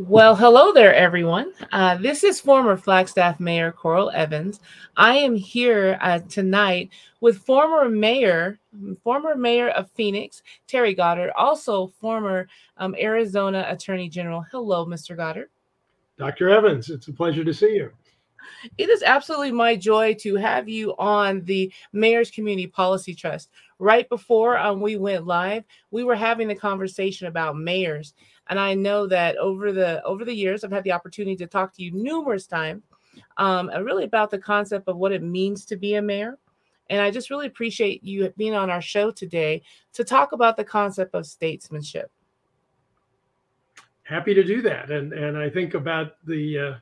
Well, hello there, everyone. Uh, this is former Flagstaff Mayor Coral Evans. I am here uh, tonight with former mayor, former mayor of Phoenix, Terry Goddard, also former um, Arizona Attorney General. Hello, Mr. Goddard. Dr. Evans, it's a pleasure to see you. It is absolutely my joy to have you on the Mayor's Community Policy Trust. Right before um, we went live, we were having the conversation about mayors and I know that over the over the years, I've had the opportunity to talk to you numerous times, um, really about the concept of what it means to be a mayor. And I just really appreciate you being on our show today to talk about the concept of statesmanship. Happy to do that, and and I think about the uh,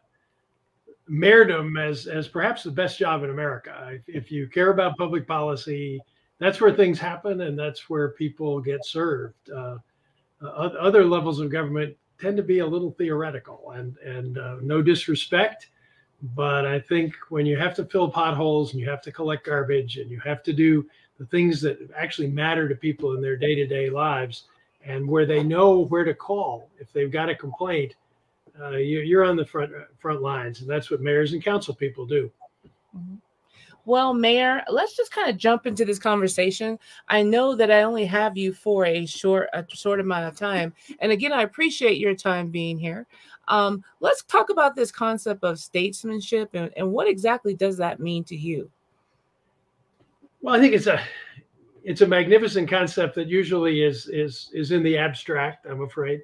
mayordom as as perhaps the best job in America. If you care about public policy, that's where things happen, and that's where people get served. Uh, uh, other levels of government tend to be a little theoretical and and uh, no disrespect but i think when you have to fill potholes and you have to collect garbage and you have to do the things that actually matter to people in their day-to-day lives and where they know where to call if they've got a complaint uh, you, are on the front front lines and that's what mayors and council people do. Well, Mayor, let's just kind of jump into this conversation. I know that I only have you for a short, a short amount of time, and again, I appreciate your time being here. Um, let's talk about this concept of statesmanship and, and what exactly does that mean to you? Well, I think it's a it's a magnificent concept that usually is is is in the abstract. I'm afraid.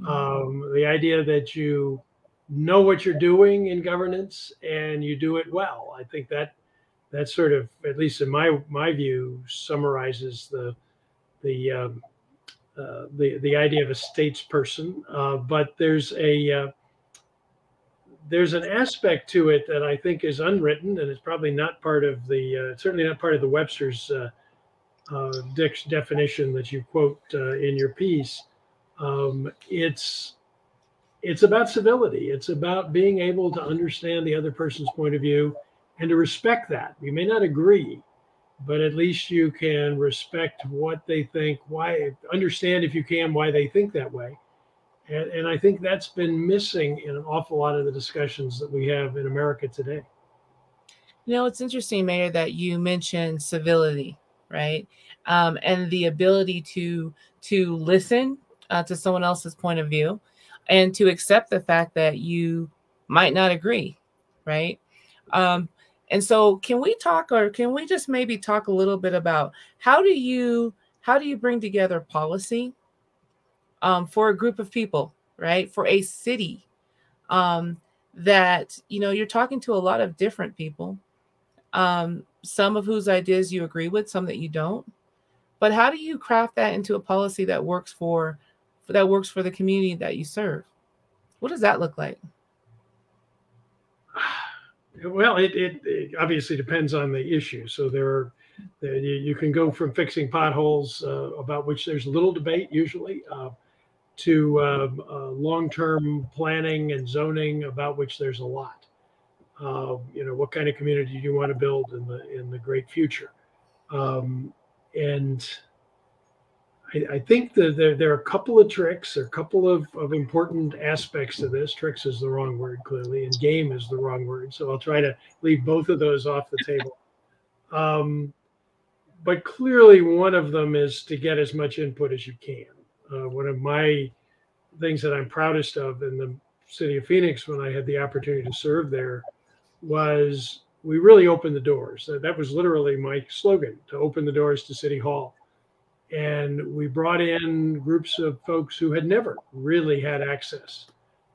Mm-hmm. Um, the idea that you know what you're doing in governance and you do it well. I think that that sort of, at least in my my view, summarizes the the um, uh, the the idea of a statesperson. Uh, but there's a uh, there's an aspect to it that I think is unwritten, and it's probably not part of the uh, certainly not part of the Webster's uh, uh, definition that you quote in your piece. Um, it's it's about civility. It's about being able to understand the other person's point of view and to respect that. You may not agree, but at least you can respect what they think, why, understand if you can why they think that way. And, and I think that's been missing in an awful lot of the discussions that we have in America today. You know, it's interesting, Mayor, that you mentioned civility, right? Um, and the ability to to listen uh, to someone else's point of view and to accept the fact that you might not agree, right? Um, and so can we talk or can we just maybe talk a little bit about how do you how do you bring together policy um, for a group of people, right? For a city um, that you know you're talking to a lot of different people, um, some of whose ideas you agree with, some that you don't. But how do you craft that into a policy that works for that works for the community that you serve? What does that look like? Well, it, it, it, obviously depends on the issue. So there are, you, you, can go from fixing potholes, uh, about which there's little debate usually, uh, to um, uh, long-term planning and zoning, about which there's a lot. Um, you know, what kind of community do you want to build in the in the great future? Um, and I, I think that there, there are a couple of tricks, or a couple of, of important aspects to this. Tricks is the wrong word, clearly, and game is the wrong word. So I'll try to leave both of those off the table. Um, but clearly, one of them is to get as much input as you can. Uh, one of my things that I'm proudest of in the city of Phoenix when I had the opportunity to serve there was we really opened the doors. That was literally my slogan to open the doors to City Hall and we brought in groups of folks who had never really had access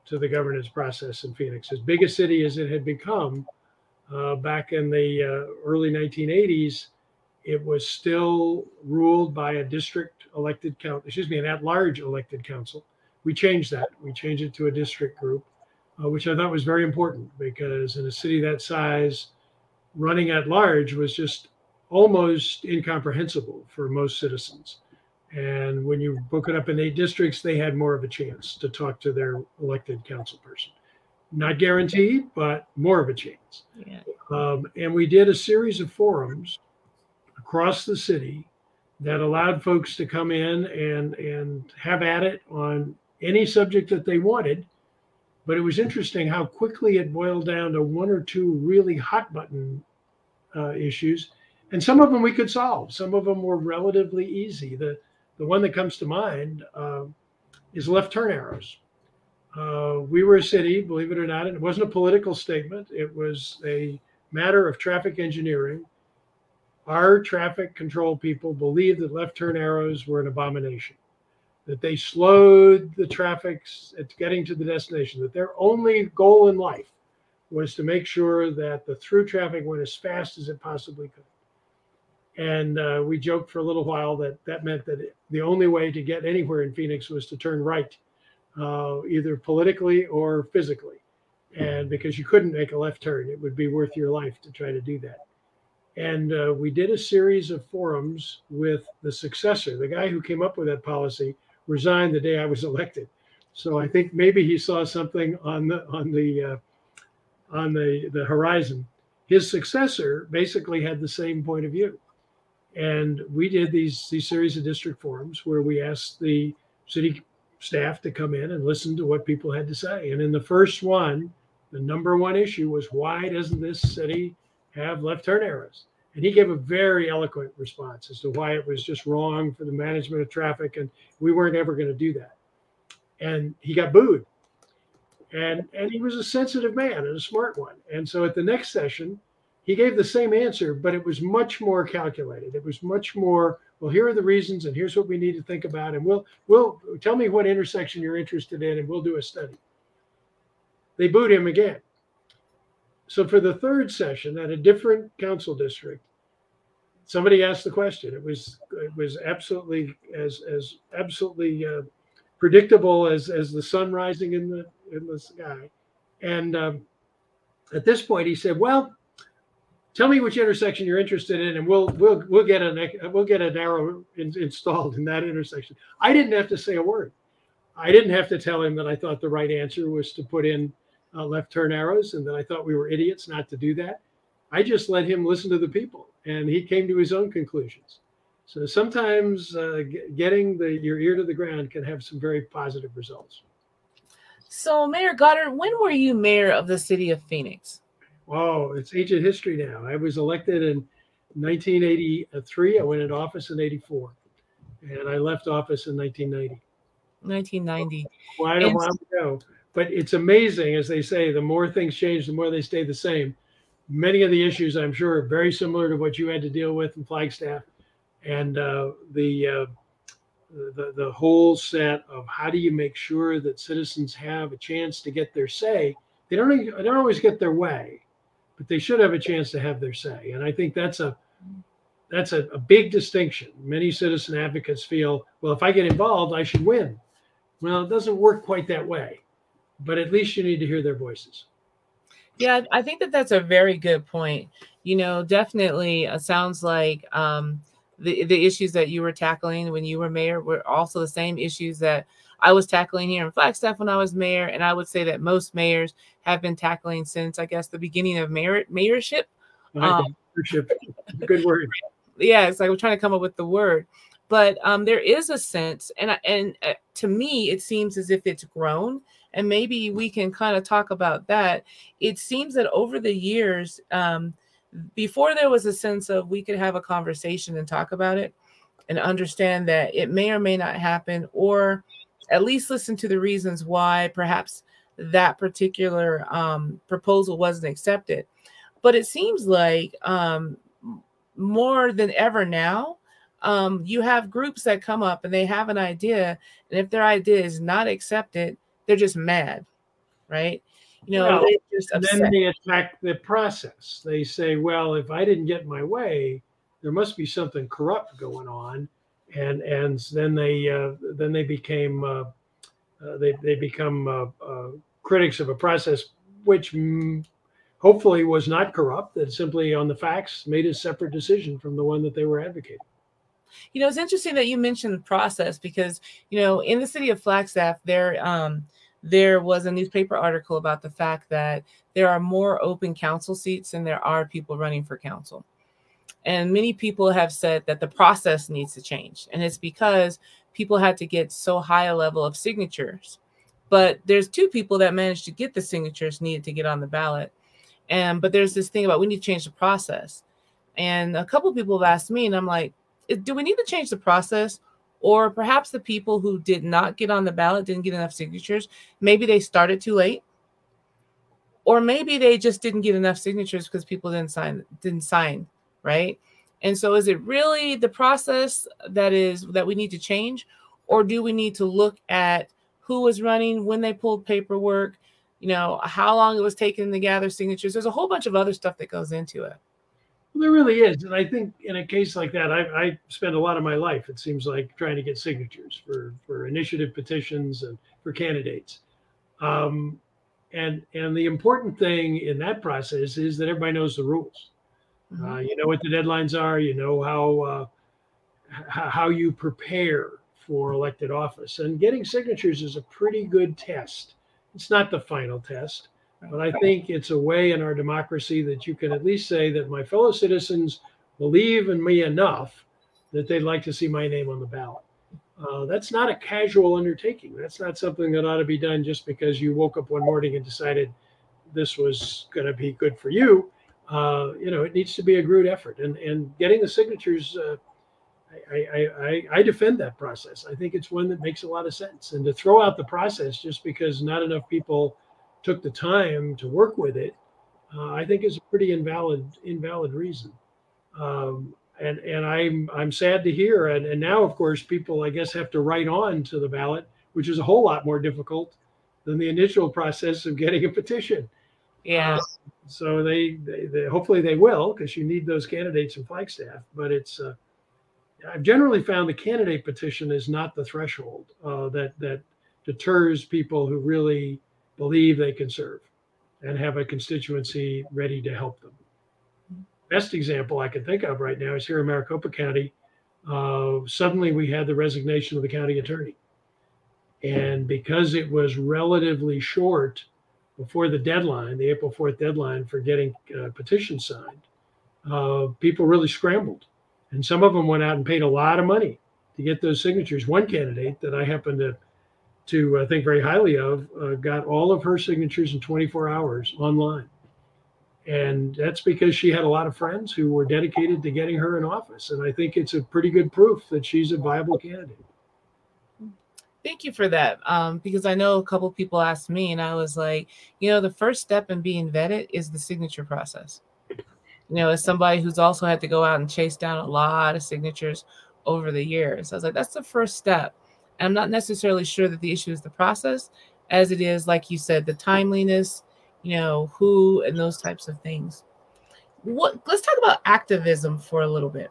to the governance process in Phoenix. As big a city as it had become uh, back in the uh, early 1980s, it was still ruled by a district elected council, excuse me, an at-large elected council. We changed that. We changed it to a district group, uh, which I thought was very important because in a city that size, running at large was just almost incomprehensible for most citizens. And when you broke it up in eight districts, they had more of a chance to talk to their elected council person. Not guaranteed, but more of a chance. Yeah. Um, and we did a series of forums across the city that allowed folks to come in and and have at it on any subject that they wanted, but it was interesting how quickly it boiled down to one or two really hot button uh, issues, and some of them we could solve. Some of them were relatively easy. The the one that comes to mind uh, is left turn arrows. Uh, we were a city, believe it or not, and it wasn't a political statement. It was a matter of traffic engineering. Our traffic control people believed that left turn arrows were an abomination, that they slowed the traffic at getting to the destination, that their only goal in life was to make sure that the through traffic went as fast as it possibly could. And uh, we joked for a little while that that meant that the only way to get anywhere in Phoenix was to turn right, uh, either politically or physically. And because you couldn't make a left turn, it would be worth your life to try to do that. And uh, we did a series of forums with the successor. The guy who came up with that policy resigned the day I was elected. So I think maybe he saw something on the on the uh, on the the horizon. His successor basically had the same point of view. And we did these these series of district forums where we asked the city staff to come in and listen to what people had to say. And in the first one, the number one issue was why doesn't this city have left turn arrows? And he gave a very eloquent response as to why it was just wrong for the management of traffic and we weren't ever going to do that. And he got booed. And and he was a sensitive man and a smart one. And so at the next session, he gave the same answer, but it was much more calculated. It was much more, well, here are the reasons, and here's what we need to think about, and we'll we'll tell me what intersection you're interested in, and we'll do a study. They boot him again. So for the third session at a different council district, somebody asked the question. It was it was absolutely as as absolutely uh, predictable as as the sun rising in the in the sky, and um, at this point he said, "Well." Tell me which intersection you're interested in, and we'll we'll we'll get an we'll get an arrow in, installed in that intersection. I didn't have to say a word. I didn't have to tell him that I thought the right answer was to put in uh, left turn arrows, and that I thought we were idiots not to do that. I just let him listen to the people, and he came to his own conclusions. So sometimes uh, getting the your ear to the ground can have some very positive results. So, Mayor Goddard, when were you mayor of the city of Phoenix? Oh, it's ancient history now. I was elected in 1983. I went into office in 84, and I left office in 1990. 1990. Quite a while ago. But it's amazing, as they say, the more things change, the more they stay the same. Many of the issues, I'm sure, are very similar to what you had to deal with in Flagstaff, and uh, the, uh, the the whole set of how do you make sure that citizens have a chance to get their say. They don't they don't always get their way, but they should have a chance to have their say. And I think that's a that's a, a, big distinction. Many citizen advocates feel, well, if I get involved, I should win. Well, it doesn't work quite that way, but at least you need to hear their voices. Yeah, I think that that's a very good point. You know, definitely uh, sounds like um, the the issues that you were tackling when you were mayor were also the same issues that I was tackling here in Flagstaff when I was mayor, and I would say that most mayors have been tackling since I guess the beginning of mayor mayorship. Um, mayorship, good word. Yeah, it's like we're trying to come up with the word, but um, there is a sense, and and uh, to me, it seems as if it's grown, and maybe we can kind of talk about that. It seems that over the years, um, before there was a sense of we could have a conversation and talk about it, and understand that it may or may not happen, or at least listen to the reasons why perhaps that particular um, proposal wasn't accepted. But it seems like um, more than ever now, um, you have groups that come up and they have an idea, and if their idea is not accepted, they're just mad, right? You know, well, then they attack the process. They say, "Well, if I didn't get my way, there must be something corrupt going on," and and then they uh, then they became uh, uh, they they become uh, uh, critics of a process which mm, hopefully was not corrupt. That simply on the facts made a separate decision from the one that they were advocating. You know, it's interesting that you mentioned the process because you know in the city of Flagstaff there. Um, there was a newspaper article about the fact that there are more open council seats than there are people running for council. And many people have said that the process needs to change. And it's because people had to get so high a level of signatures but there's two people that managed to get the signatures needed to get on the ballot. And but there's this thing about we need to change the process. And a couple people have asked me, and I'm like, eh, do we need to change the process? Or perhaps the people who did not get on the ballot didn't get enough signatures. Maybe they started too late. Or maybe they just didn't get enough signatures because people didn't sign didn't sign, right? And so is it really the process that is that we need to change? Or do we need to look at who was running, when they pulled paperwork, you know, how long it was taking to gather signatures? There's a whole bunch of other stuff that goes into it. Well, there really is. And I think in a case like that, I, I spend a lot of my life, it seems like, trying to get signatures for, for initiative petitions and for candidates. Um, and and the important thing in that process is that everybody knows the rules. Mm-hmm. Uh, you know what the deadlines are. You know how uh, how you prepare for elected office, and getting signatures is a pretty good test. It's not the final test, but I think it's a way in our democracy that you can at least say that my fellow citizens believe in me enough that they'd like to see my name on the ballot. Uh, that's not a casual undertaking. That's not something that ought to be done just because you woke up one morning and decided this was going to be good for you. Uh, you know, it needs to be a group effort, and and getting the signatures. Uh, I, I, I defend that process. I think it's one that makes a lot of sense. And to throw out the process just because not enough people took the time to work with it, uh, I think is a pretty invalid invalid reason. Um, and and I'm I'm sad to hear. And, and now, of course, people I guess have to write on to the ballot, which is a whole lot more difficult than the initial process of getting a petition. Yeah. Uh, so they, they, they, hopefully they will because you need those candidates in Flagstaff. But it's uh, I've generally found the candidate petition is not the threshold uh, that that deters people who really believe they can serve and have a constituency ready to help them. Best example I can think of right now is here in Maricopa County. Uh, suddenly we had the resignation of the county attorney. And because it was relatively short before the deadline, the April 4th deadline for getting uh, petitions signed, uh, people really scrambled. And some of them went out and paid a lot of money to get those signatures. One candidate that I happen to to uh, think very highly of, uh, got all of her signatures in 24 hours online. And that's because she had a lot of friends who were dedicated to getting her in office. And I think it's a pretty good proof that she's a viable candidate. Thank you for that. Um, because I know a couple people asked me, and I was like, you know, the first step in being vetted is the signature process. You know, as somebody who's also had to go out and chase down a lot of signatures over the years, I was like, that's the first step I'm not necessarily sure that the issue is the process as it is, like you said, the timeliness, you know, who and those types of things. What let's talk about activism for a little bit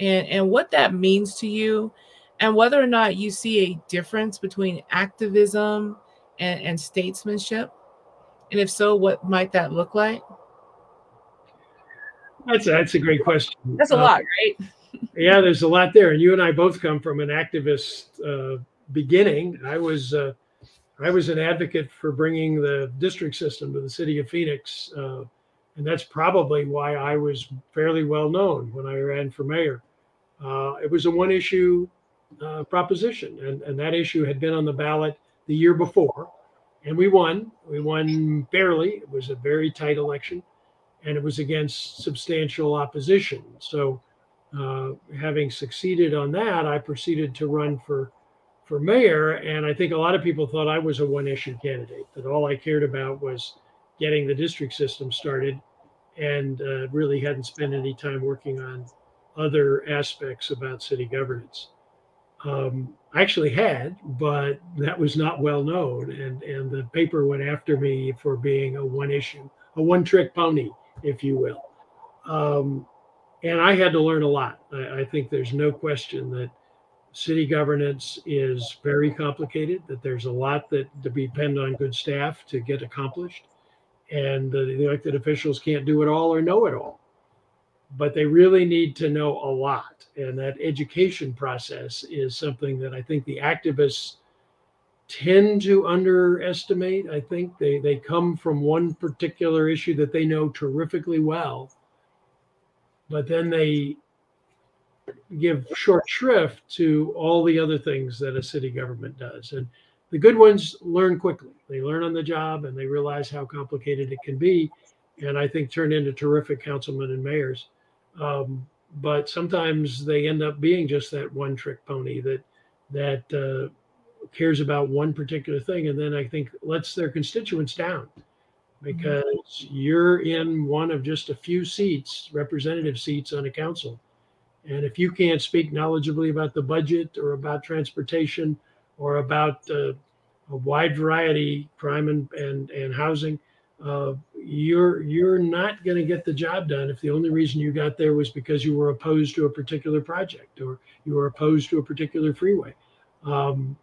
and, and what that means to you and whether or not you see a difference between activism and, and statesmanship. And if so, what might that look like? That's a, that's a great question. That's a uh, lot, right? yeah, there's a lot there. And you and I both come from an activist uh, beginning. I was uh, I was an advocate for bringing the district system to the city of Phoenix, uh, and that's probably why I was fairly well known when I ran for mayor. Uh, it was a one issue uh, proposition, and, and that issue had been on the ballot the year before, and we won. We won barely. It was a very tight election, and it was against substantial opposition. So uh, having succeeded on that, I proceeded to run for for mayor, and I think a lot of people thought I was a one-issue candidate. That all I cared about was getting the district system started, and uh, really hadn't spent any time working on other aspects about city governance. Um, I actually had, but that was not well known, and and the paper went after me for being a one-issue, a one-trick pony, if you will. Um, and I had to learn a lot. I, I, think there's no question that city governance is very complicated. That there's a lot that to depend on good staff to get accomplished, and the elected officials can't do it all or know it all. But they really need to know a lot, and that education process is something that I think the activists tend to underestimate. I think they they come from one particular issue that they know terrifically well but then they give short shrift to all the other things that a city government does. And the good ones learn quickly. They learn on the job and they realize how complicated it can be, and I think turn into terrific councilmen and mayors. Um, but sometimes they end up being just that one trick pony that that uh, cares about one particular thing, and then I think lets their constituents down because you're in one of just a few seats, representative seats on a council. And if you can't speak knowledgeably about the budget or about transportation or about uh, a wide variety, crime and, and, and housing, uh, you're you're not going to get the job done if the only reason you got there was because you were opposed to a particular project or you were opposed to a particular freeway. Um,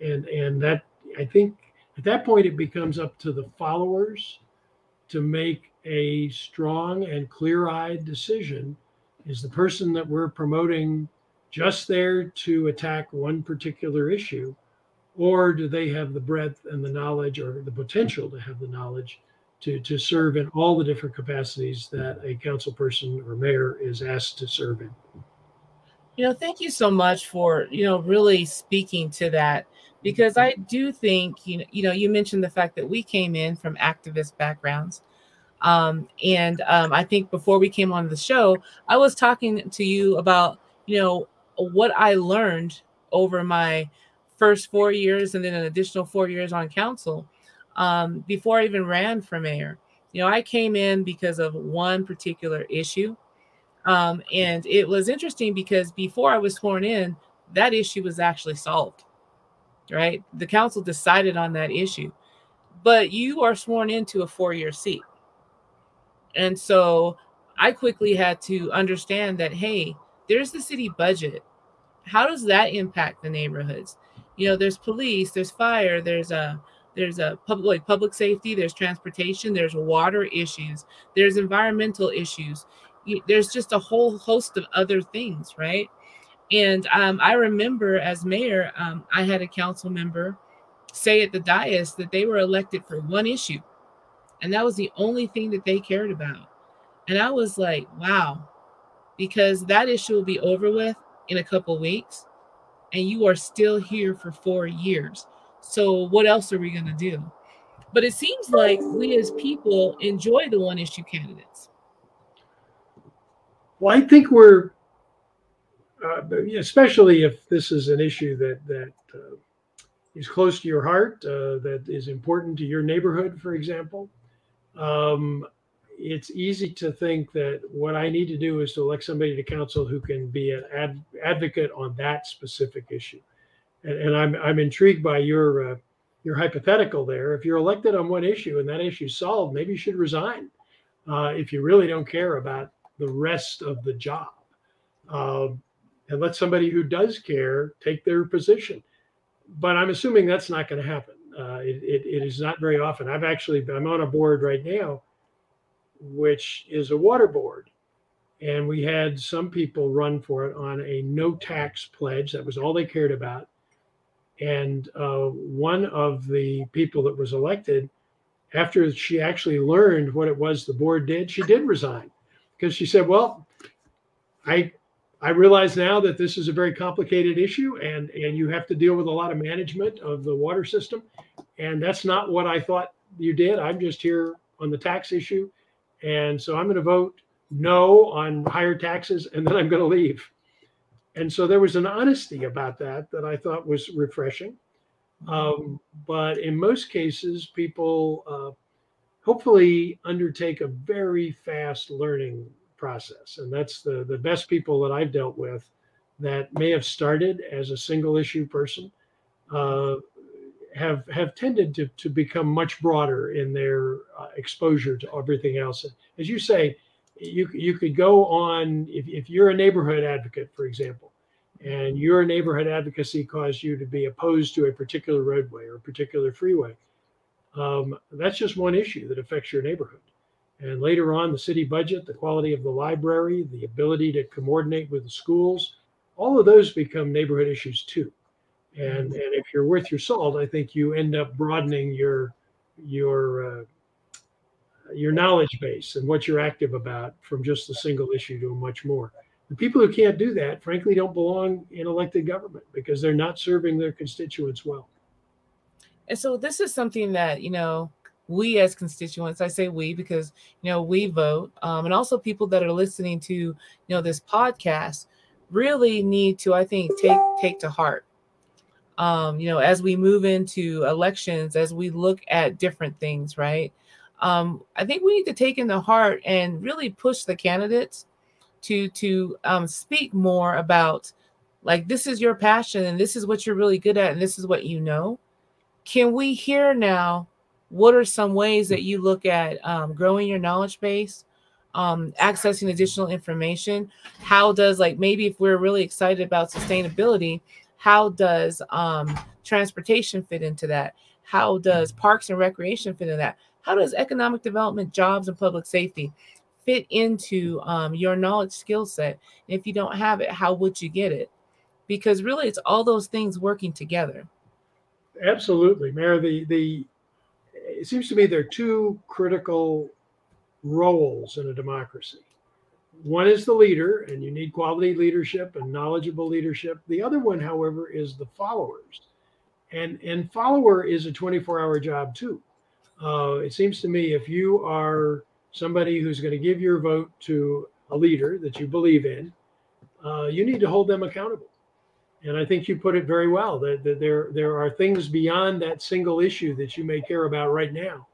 and and that I think at that point, it becomes up to the followers to make a strong and clear eyed decision. Is the person that we're promoting just there to attack one particular issue? Or do they have the breadth and the knowledge or the potential to have the knowledge to, to serve in all the different capacities that a council person or mayor is asked to serve in? You know, thank you so much for, you know, really speaking to that because I do think you know you know you mentioned the fact that we came in from activist backgrounds, um, and um, I think before we came on the show, I was talking to you about you know what I learned over my first four years and then an additional four years on council um, before I even ran for mayor. You know, I came in because of one particular issue. Um, and it was interesting because before I was sworn in, that issue was actually solved right? The council decided on that issue, but you are sworn into a four year seat. And so I quickly had to understand that, hey, there's the city budget. How does that impact the neighborhoods? You know, there's police, there's fire, there's a there's a public like public safety, there's transportation, there's water issues, there's environmental issues. There's just a whole host of other things, right? And um, I remember as mayor, um, I had a council member say at the dais that they were elected for one issue, and that was the only thing that they cared about. And I was like, wow, because that issue will be over with in a couple weeks, and you are still here for four years. So what else are we going to do? But it seems like we as people enjoy the one issue candidates. Well, I think we're uh, especially if this is an issue that that uh, is close to your heart, uh, that is important to your neighborhood, for example. Um, it's easy to think that what I need to do is to elect somebody to council who can be an ad- advocate on that specific issue. And, and I'm I'm intrigued by your uh, your hypothetical there. If you're elected on one issue and that issue solved, maybe you should resign uh, if you really don't care about the rest of the job. Um, and let somebody who does care take their position. But I'm assuming that's not going to happen. Uh, it, it, it is not very often. I've actually, I'm on a board right now, which is a water board. And we had some people run for it on a no tax pledge. That was all they cared about. And uh, one of the people that was elected, after she actually learned what it was the board did, she did resign because she said, Well, I I realize now that this is a very complicated issue and, and you have to deal with a lot of management of the water system. And that's not what I thought you did. I'm just here on the tax issue. And so I'm going to vote no on higher taxes and then I'm going to leave. And so there was an honesty about that that I thought was refreshing. Um, but in most cases, people uh, hopefully undertake a very fast learning process. And that's the, the best people that I've dealt with that may have started as a single issue person uh, have have tended to, to become much broader in their uh, exposure to everything else. As you say, you, you could go on, if, if you're a neighborhood advocate, for example, and your neighborhood advocacy caused you to be opposed to a particular roadway or a particular freeway, um, that's just one issue that affects your neighborhood. And later on, the city budget, the quality of the library, the ability to coordinate with the schools, all of those become neighborhood issues too. And and if you're worth your salt, I think you end up broadening your your uh, your knowledge base and what you're active about from just a single issue to much more. The people who can't do that, frankly, don't belong in elected government because they're not serving their constituents well. And so this is something that, you know, we as constituents, I say we because, you know, we vote, um, and also people that are listening to, you know, this podcast really need to, I think, take take to heart. Um, you know, as we move into elections, as we look at different things, right? Um, I think we need to take into heart and really push the candidates to to um, speak more about like this is your passion and this is what you're really good at and this is what you know. Can we hear now? What are some ways that you look at um, growing your knowledge base, um, accessing additional information? How does like maybe if we're really excited about sustainability, how does um, transportation fit into that? How does parks and recreation fit into that? How does economic development, jobs, and public safety fit into um, your knowledge skill set? If you don't have it, how would you get it? Because really, it's all those things working together. Absolutely, Mayor. The the it seems to me there are two critical roles in a democracy. One is the leader, and you need quality leadership and knowledgeable leadership. The other one, however, is the followers, and and follower is a 24-hour job too. Uh, it seems to me if you are somebody who's going to give your vote to a leader that you believe in, uh, you need to hold them accountable. And I think you put it very well that, that there there are things beyond that single issue that you may care about right now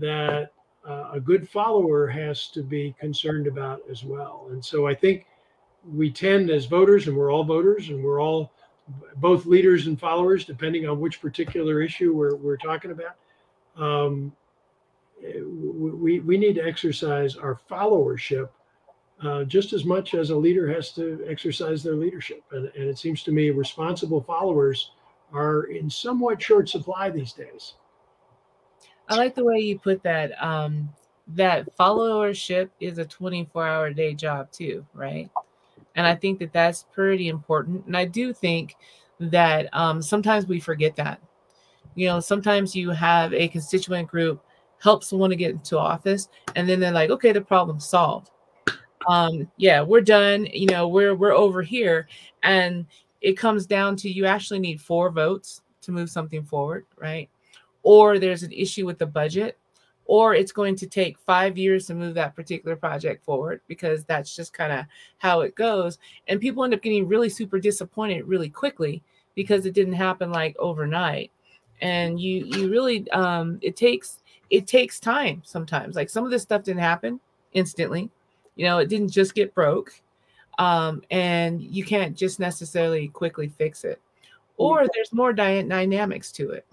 that uh, a good follower has to be concerned about as well. And so I think we tend as voters, and we're all voters, and we're all both leaders and followers, depending on which particular issue we're, we're talking about um, we, we need to exercise our followership uh, just as much as a leader has to exercise their leadership. And, and it seems to me responsible followers are in somewhat short supply these days. I like the way you put that. Um, that followership is a 24 hour day job, too, right? And I think that that's pretty important. And I do think that um, sometimes we forget that you know, sometimes you have a constituent group help someone to get into office, and then they're like, okay, the problem's solved. Um, yeah, we're done. You know, we're we're over here, and it comes down to you actually need four votes to move something forward, right? Or there's an issue with the budget, or it's going to take five years to move that particular project forward because that's just kind of how it goes. And people end up getting really super disappointed really quickly because it didn't happen like overnight. And you you really um it takes it takes time sometimes. Like some of this stuff didn't happen instantly. You know it didn't just get broke um and you can't just necessarily quickly fix it. Or there's more dy- dynamics to it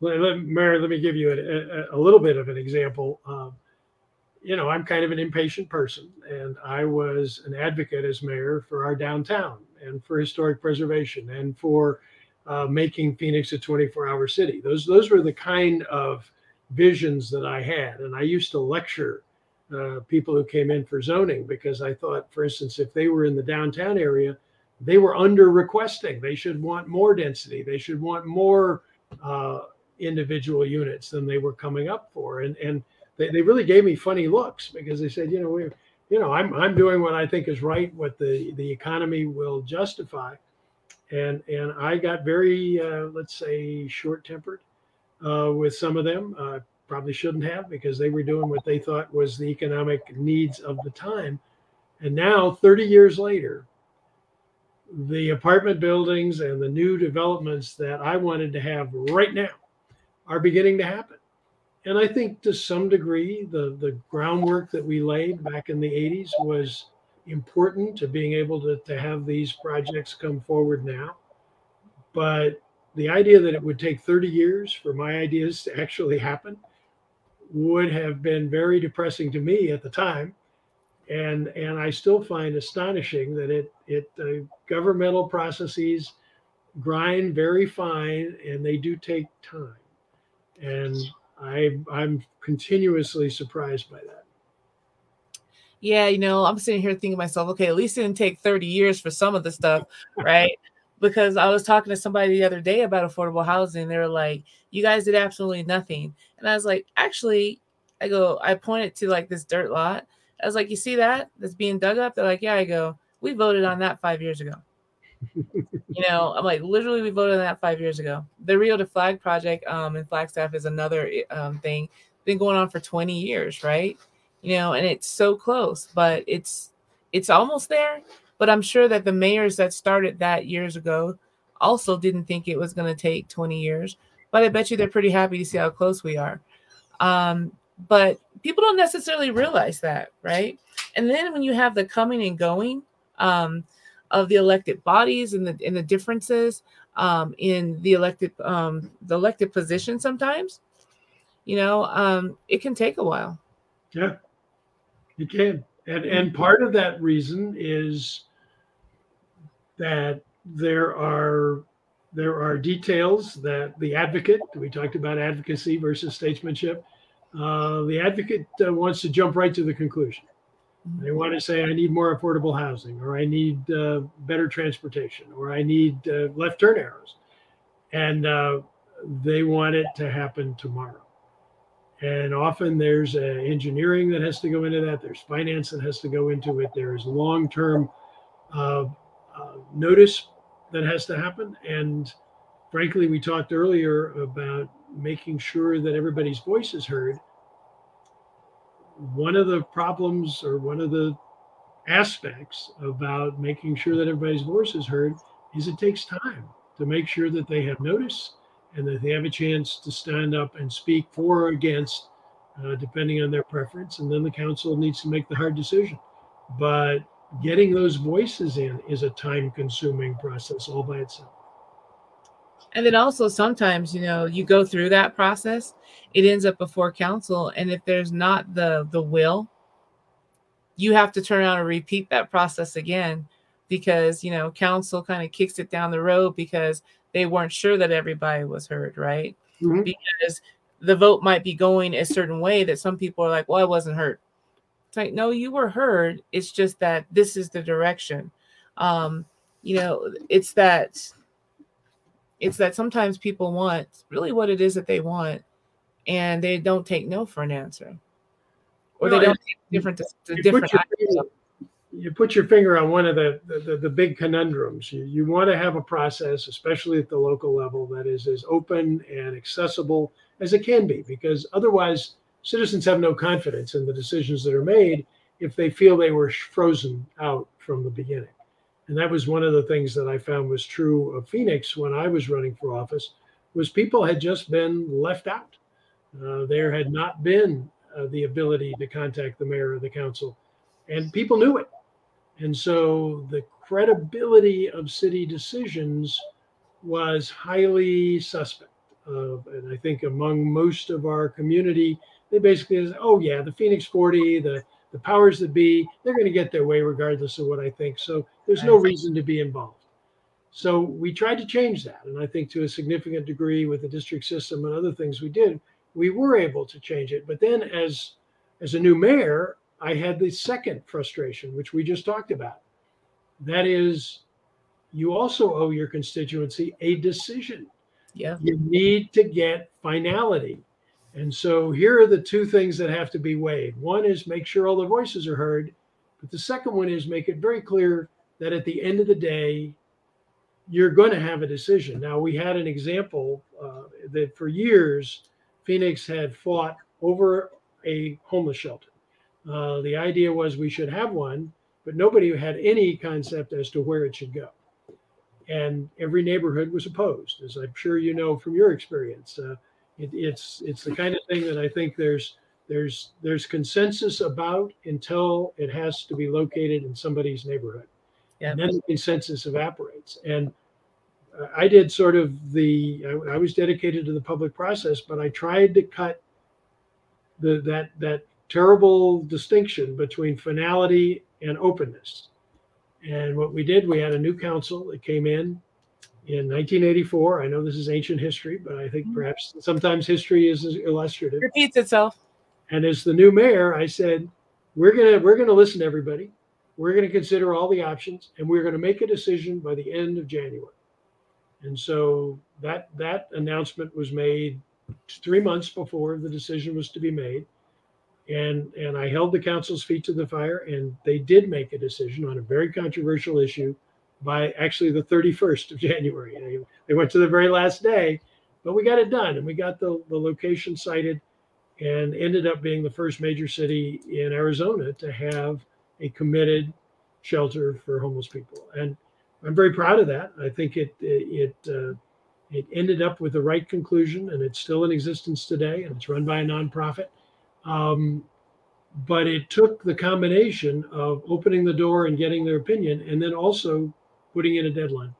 let, let, Mary, let me give you a, a, a little bit of an example um, you know i'm kind of an impatient person and i was an advocate as mayor for our downtown and for historic preservation and for uh, making Phoenix a 24 hour city. Those, those were the kind of visions that I had. And I used to lecture uh, people who came in for zoning because I thought, for instance, if they were in the downtown area, they were under requesting. They should want more density. They should want more uh, individual units than they were coming up for. And and they, they really gave me funny looks because they said, you know, we, you know, I'm I'm doing what I think is right, what the the economy will justify and and I got very uh, let's say short tempered uh, with some of them. Uh, probably shouldn't have because they were doing what they thought was the economic needs of the time. And now, 30 years later, the apartment buildings and the new developments that I wanted to have right now are beginning to happen. And I think to some degree, the, the groundwork that we laid back in the 80s was important to being able to, to have these projects come forward now. But the idea that it would take 30 years for my ideas to actually happen would have been very depressing to me at the time. And, and I still find astonishing that it, it uh, governmental processes grind very fine and they do take time. And I, I'm continuously surprised by that yeah, you know, I'm sitting here thinking to myself, okay, at least it didn't take 30 years for some of the stuff, right? because I was talking to somebody the other day about affordable housing. They were like, you guys did absolutely nothing. And I was like, actually, I go, I pointed to like this dirt lot. I was like, you see that that's being dug up? They're like, yeah, I go, we voted on that five years ago. You know, I'm like, literally, we voted on that five years ago. The Rio de Flag project um, in Flagstaff is another um, thing, been going on for 20 years, right? You know, and it's so close, but it's it's almost there. But I'm sure that the mayors that started that years ago also didn't think it was going to take 20 years. But I bet you they're pretty happy to see how close we are. Um, but people don't necessarily realize that, right? And then when you have the coming and going um, of the elected bodies and the and the differences um, in the elected um, the elected position, sometimes, you know, um, it can take a while. Yeah, it can, and and part of that reason is that there are there are details that the advocate we talked about advocacy versus statesmanship uh, the advocate uh, wants to jump right to the conclusion. They want to say, I need more affordable housing, or I need uh, better transportation, or I need uh, left turn arrows. And uh, they want it to happen tomorrow. And often there's engineering that has to go into that, there's finance that has to go into it, there's long term notice that has to happen. And frankly, we talked earlier about making sure that everybody's voice is heard one of the problems or one of the aspects about making sure that everybody's voice is heard is it takes time to make sure that they have notice and that they have a chance to stand up and speak for or against, uh, depending on their preference. And then the council needs to make the hard decision. But getting those voices in is a time consuming process all by itself and then also sometimes you know you go through that process it ends up before council and if there's not the the will you have to turn around and repeat that process again because you know council kind of kicks it down the road because they weren't sure that everybody was heard right? Mm-hmm. because the vote might be going a certain way that some people are like well i wasn't heard. It's like no you were heard it's just that this is the direction. Um you know it's that it's that sometimes people want really what it is that they want and they don't take no for an answer. Or they don't take different you different put you put your finger on one of the, the, the big conundrums. You, you want to have a process especially at the local level that is as open and accessible as it can be because otherwise citizens have no confidence in the decisions that are made if they feel they were frozen out from the beginning and that was one of the things that I found was true of Phoenix when I was running for office was people had just been left out. Uh, there had not been uh, the ability to contact the mayor or the council, and people knew it. And so the credibility of city decisions was highly suspect. Uh, and I think among most of our community, they basically said, oh, yeah, the Phoenix 40, the the powers that be, they're going to get their way regardless of what I think. So there's no reason to be involved. So we tried to change that. And I think to a significant degree with the district system and other things we did, we were able to change it. But then as as a new mayor, I had the second frustration, which we just talked about. That is, you also owe your constituency a decision. Yeah. You need to get finality. And so here are the two things that have to be weighed. One is make sure all the voices are heard, but the second one is make it very clear that at the end of the day, you're going to have a decision. Now, we had an example uh, that for years, Phoenix had fought over a homeless shelter. Uh, the idea was we should have one, but nobody had any concept as to where it should go. And every neighborhood was opposed, as I'm sure you know from your experience. Uh, it, it's it's the kind of thing that I think there's there's there's consensus about until it has to be located in somebody's neighborhood, yeah. and then the consensus evaporates. And I did sort of the I, I, was dedicated to the public process, but I tried to cut the that that terrible distinction between finality and openness. And what we did, we had a new council that came in in 1984. I know this is ancient history, but I think mm-hmm. perhaps sometimes history is illustrative. Repeats itself. And as the new mayor, I said, we're gonna we're gonna listen to everybody. We're gonna consider all the options, and we're gonna make a decision by the end of January. And so that that announcement was made three months before the decision was to be made. And and I held the council's feet to the fire, and they did make a decision on a very controversial issue by actually the 31st of January. They went to the very last day, but we got it done and we got the, the location sited and ended up being the first major city in Arizona to have a committed shelter for homeless people. And I'm very proud of that. I think it it uh, it ended up with the right conclusion, and it's still in existence today, and it's run by a nonprofit. Um, but it took the combination of opening the door and getting their opinion, and then also putting in a deadline.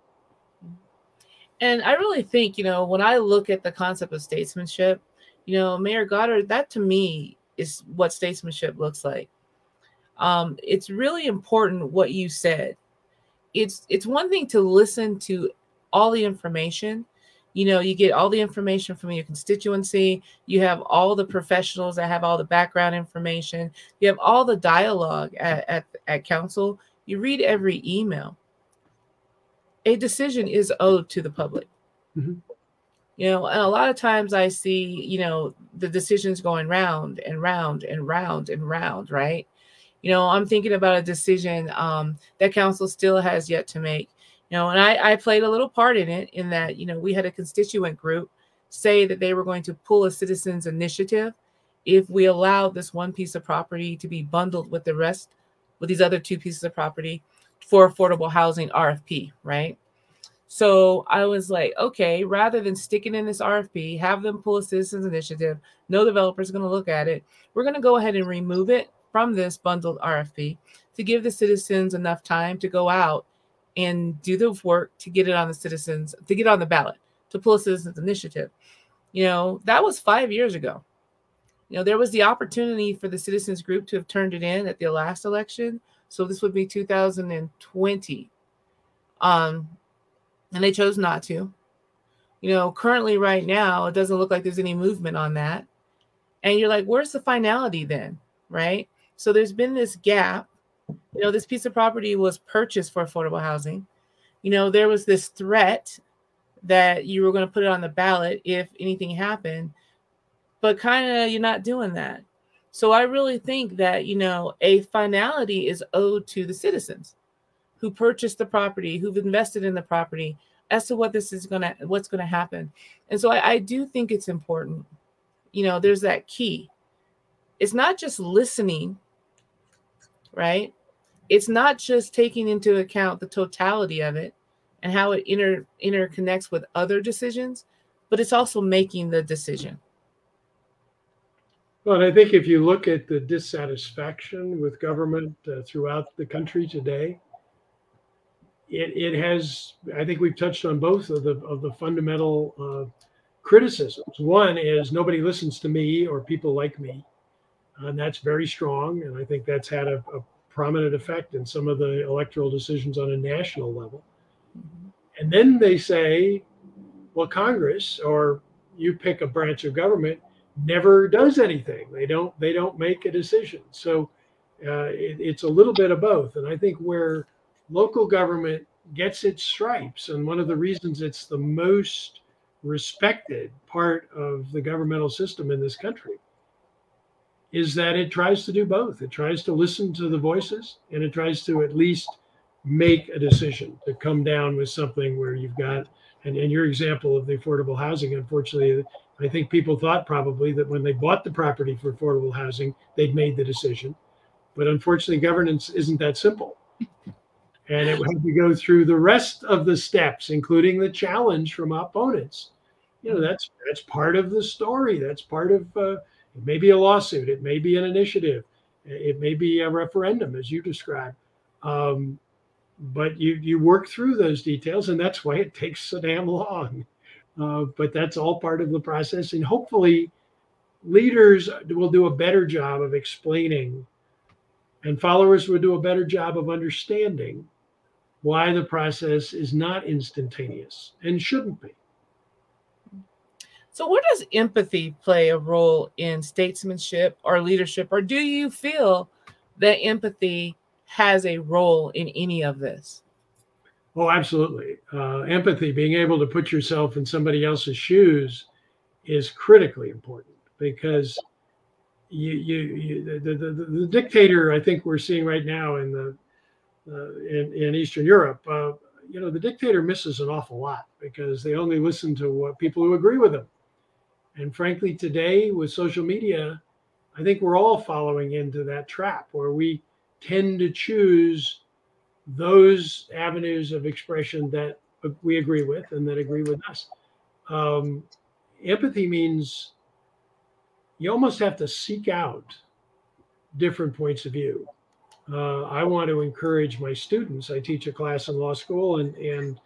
And I really think, you know, when I look at the concept of statesmanship, you know, Mayor Goddard, that to me is what statesmanship looks like. Um, it's really important what you said. It's it's one thing to listen to all the information. You know, you get all the information from your constituency. You have all the professionals that have all the background information. You have all the dialogue at, at, at council. You read every email. A decision is owed to the public. Mm-hmm. You know and a lot of times i see you know the decisions going round and round and round and round right? You know i'm thinking about a decision um, that council still has yet to make. You know and I, I played a little part in it in that you know we had a constituent group say that they were going to pull a citizens initiative if we allowed this one piece of property to be bundled with the rest with these other two pieces of property for affordable housing rfp right so I was like, okay, rather than sticking in this RFP, have them pull a citizens initiative, no developer's going to look at it. We're going to go ahead and remove it from this bundled RFP to give the citizens enough time to go out and do the work to get it on the citizens, to get on the ballot, to pull a citizens initiative. You know, that was five years ago. You know, there was the opportunity for the citizens group to have turned it in at the last election. So this would be 2020. Um, and they chose not to. You know, currently, right now, it doesn't look like there's any movement on that. And you're like, where's the finality then? Right. So there's been this gap. You know, this piece of property was purchased for affordable housing. You know, there was this threat that you were going to put it on the ballot if anything happened, but kind of you're not doing that. So I really think that, you know, a finality is owed to the citizens who purchased the property, who've invested in the property, as to what this is gonna what's gonna happen. And so I, I do think it's important. You know, there's that key. It's not just listening, right? It's not just taking into account the totality of it and how it inter interconnects with other decisions, but it's also making the decision. Well, I think if you look at the dissatisfaction with government uh, throughout the country today, it, it has i think we've touched on both of the of the fundamental uh, criticisms. One is nobody listens to me or people like me and that's very strong and i think that's had a, a prominent effect in some of the electoral decisions on a national level. And then they say well congress or you pick a branch of government never does anything they don't they don't make a decision so uh, it, it's a little bit of both and i think where local government gets its stripes. And one of the reasons it's the most respected part of the governmental system in this country is that it tries to do both. It tries to listen to the voices and it tries to at least make a decision to come down with something where you've got, and in your example of the affordable housing, unfortunately, I think people thought probably that when they bought the property for affordable housing, they'd made the decision. But unfortunately, governance isn't that simple and it had to go through the rest of the steps, including the challenge from opponents. You know, that's that's part of the story. That's part of uh, it may be a lawsuit, it may be an initiative, it may be a referendum, as you described. Um, but you you work through those details, and that's why it takes so damn long. Uh, but that's all part of the process, and hopefully, leaders will do a better job of explaining, and followers will do a better job of understanding why the process is not instantaneous and shouldn't be. So, where does empathy play a role in statesmanship or leadership? Or do you feel that empathy has a role in any of this? Oh, absolutely. Uh, empathy, being able to put yourself in somebody else's shoes, is critically important because you, you, you the, the, the, dictator I think we're seeing right now in the uh, in, in Eastern Europe, uh, you know, the dictator misses an awful lot because they only listen to what people who agree with them. And frankly, today with social media, I think we're all following into that trap where we tend to choose those avenues of expression that we agree with and that agree with us. Um, empathy means you almost have to seek out different points of view. Uh, I want to encourage my students. I teach a class in law school, and and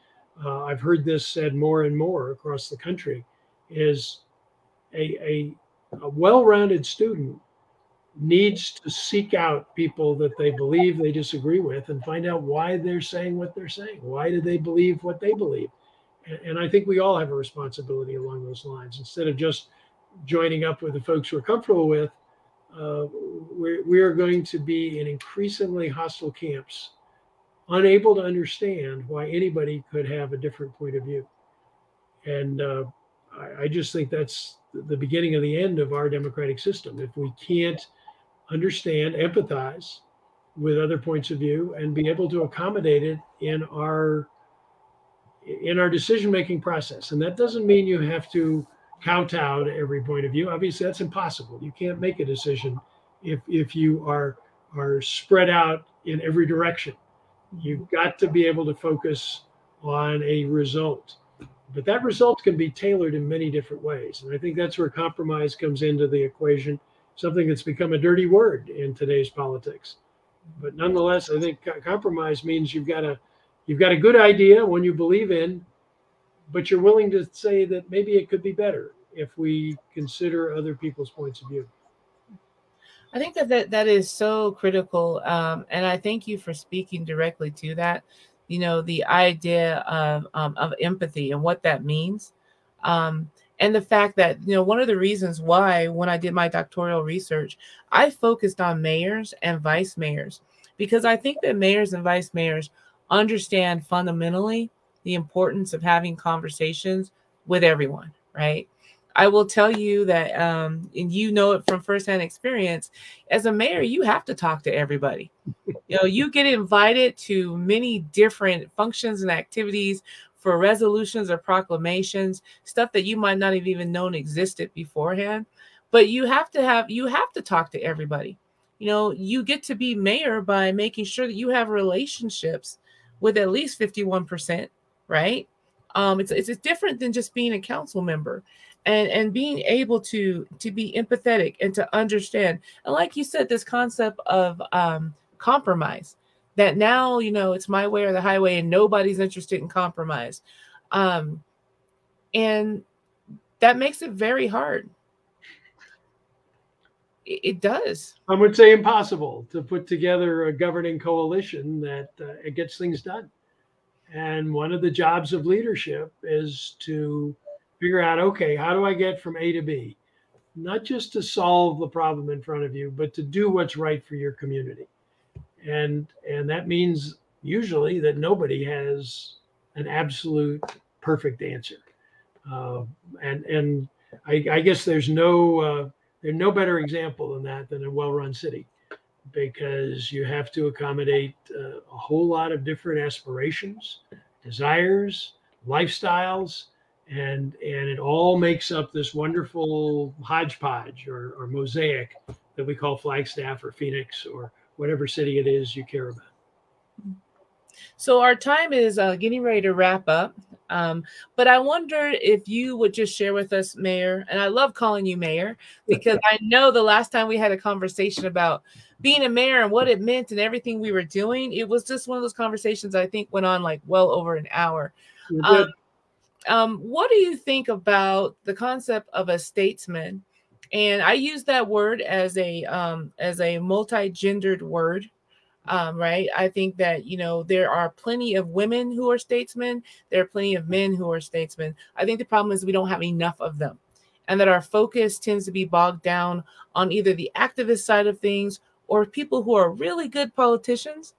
uh, I've heard this said more and more across the country. Is a, a, a well-rounded student needs to seek out people that they believe they disagree with and find out why they're saying what they're saying. Why do they believe what they believe? And, and I think we all have a responsibility along those lines. Instead of just joining up with the folks we're comfortable with, uh, we're, we are going to be in increasingly hostile camps, unable to understand why anybody could have a different point of view. And uh, I, I just think that's the beginning of the end of our democratic system. If we can't understand, empathize with other points of view, and be able to accommodate it in our in our decision making process, and that doesn't mean you have to kowtow to every point of view. Obviously, that's impossible. You can't make a decision if if you are are spread out in every direction. You've got to be able to focus on a result but that result can be tailored in many different ways. And I think that's where compromise comes into the equation, something that's become a dirty word in today's politics. But nonetheless, I think compromise means you've got a you've got a good idea, one you believe in, but you're willing to say that maybe it could be better if we consider other people's points of view. I think that that, that is so critical. Um, and I thank you for speaking directly to that you know, the idea of, um, of empathy and what that means. Um, and the fact that, you know, one of the reasons why, when I did my doctoral research, I focused on mayors and vice mayors because I think that mayors and vice mayors understand fundamentally the importance of having conversations with everyone, right? I will tell you that, um, and you know it from firsthand experience, as a mayor, you have to talk to everybody. you know, you get invited to many different functions and activities for resolutions or proclamations, stuff that you might not have even known existed beforehand. But you have to have you have to talk to everybody. You know, you get to be mayor by making sure that you have relationships with at least 51%, right? Um, it's, it's different than just being a council member and and being able to to be empathetic and to understand and like you said this concept of um compromise that now you know it's my way or the highway and nobody's interested in compromise. Um and that makes it very hard. It, it does. I would say impossible to put together a governing coalition that uh, gets things done. And one of the jobs of leadership is to figure out okay how do i get from a to b? Not just to solve the problem in front of you but to do what's right for your community and and that means usually that nobody has an absolute perfect answer. Uh, and and I, I, guess there's no uh, there's no better example than that than a well-run city because you have to accommodate uh, a whole lot of different aspirations desires lifestyles and and it all makes up this wonderful hodgepodge or, or mosaic that we call Flagstaff or Phoenix or whatever city it is you care about. So our time is uh, getting ready to wrap up. Um, but I wonder if you would just share with us, Mayor, and I love calling you Mayor because I know the last time we had a conversation about being a mayor and what it meant and everything we were doing, it was just one of those conversations I think went on like well over an hour. Um, um, what do you think about the concept of a statesman? And I use that word as a um, as a multi-gendered word, um, right? I think that you know there are plenty of women who are statesmen. There are plenty of men who are statesmen. I think the problem is we don't have enough of them, and that our focus tends to be bogged down on either the activist side of things or people who are really good politicians,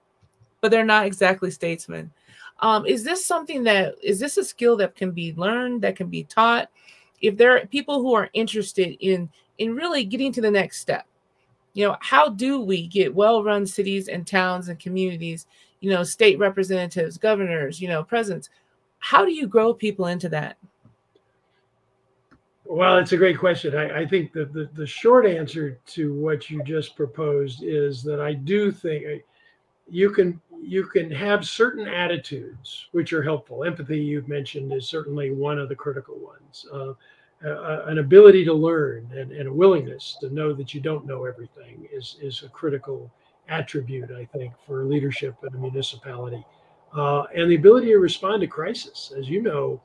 but they're not exactly statesmen. Um, is this something that is this a skill that can be learned, that can be taught? If there are people who are interested in in really getting to the next step, you know, how do we get well-run cities and towns and communities you know, state representatives, governors, you know, presidents. How do you grow people into that? Well, it's a great question. I, I think that the, the short answer to what you just proposed is that I do think you can you can have certain attitudes which are helpful. Empathy, you've mentioned, is certainly one of the critical ones. Uh, uh, an ability to learn and, and, a willingness to know that you don't know everything is is a critical attribute, I think, for leadership in a municipality. Uh, and the ability to respond to crisis, as you know,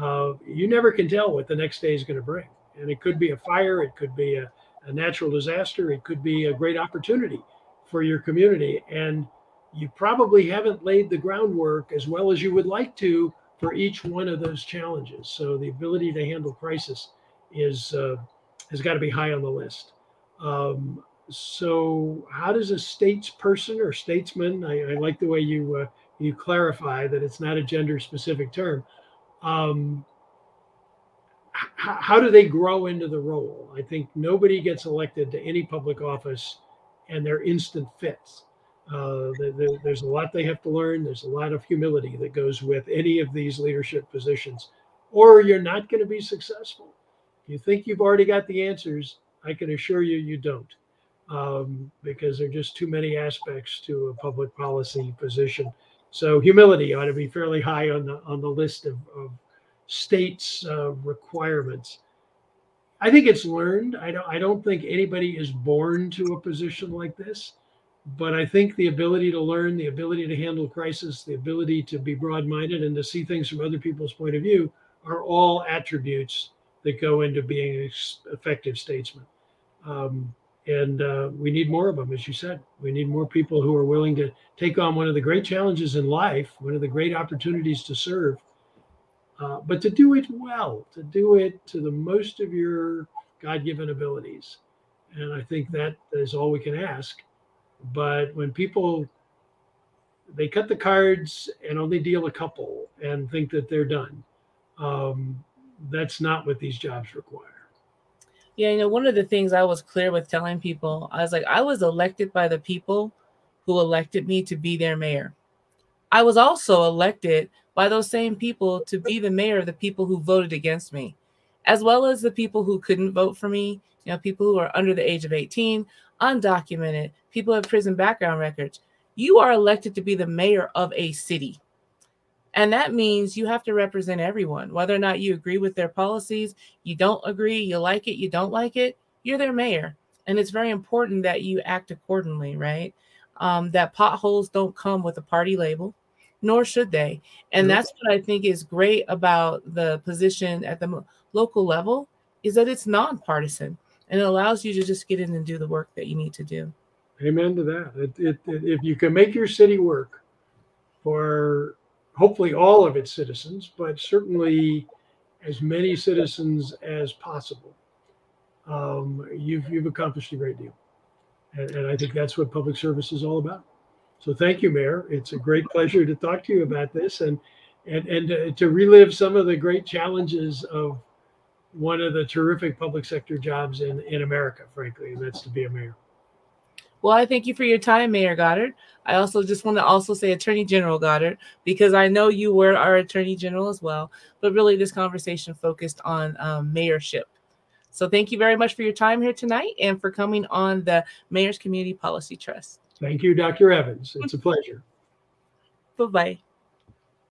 uh, you never can tell what the next day is going to bring. And it could be a fire, it could be a, a natural disaster, it could be a great opportunity for your community. And you probably haven't laid the groundwork as well as you would like to for each one of those challenges. So the ability to handle crisis is uh, has got to be high on the list. Um, so how does a statesperson or statesman? I, I like the way you uh, you clarify that it's not a gender specific term um, how do they grow into the role? I think nobody gets elected to any public office and they're instant fits. Uh, there's a lot they have to learn. There's a lot of humility that goes with any of these leadership positions, or you're not going to be successful. You think you've already got the answers. I can assure you, you don't, um, because there are just too many aspects to a public policy position so humility ought to be fairly high on the on the list of, of states uh, requirements. I think it's learned. I don't I don't think anybody is born to a position like this, but I think the ability to learn, the ability to handle crisis, the ability to be broad-minded and to see things from other people's point of view are all attributes that go into being an effective statesman. Um, and uh, we need more of them, as you said. We need more people who are willing to take on one of the great challenges in life, one of the great opportunities to serve, uh, but to do it well, to do it to the most of your God given abilities. And I think that is all we can ask. But when people they cut the cards and only deal a couple and think that they're done, um, that's not what these jobs require. Yeah, you know, one of the things I was clear with telling people, I was like, I was elected by the people who elected me to be their mayor. I was also elected by those same people to be the mayor of the people who voted against me, as well as the people who couldn't vote for me, you know, people who are under the age of 18, undocumented, people have prison background records. You are elected to be the mayor of a city. And that means you have to represent everyone, whether or not you agree with their policies, you don't agree, you like it, you don't like it, you're their mayor. And it's very important that you act accordingly, right? Um, that potholes don't come with a party label, nor should they. And that's what I think is great about the position at the local level is that it's nonpartisan and it allows you to just get in and do the work that you need to do. Amen to that. It, it, it, if you can make your city work for hopefully all of its citizens, but certainly as many citizens as possible, um, you've, you've accomplished a great deal. And, and, I think that's what public service is all about. So thank you, Mayor. It's a great pleasure to talk to you about this and, and, and to, to relive some of the great challenges of one of the terrific public sector jobs in, in America, frankly, and that's to be a mayor. Well, I thank you for your time, Mayor Goddard. I also just want to also say Attorney General Goddard, because I know you were our Attorney General as well, but really this conversation focused on um, mayorship. So thank you very much for your time here tonight and for coming on the Mayor's Community Policy Trust. Thank you, Dr. Evans. It's a pleasure. Bye-bye.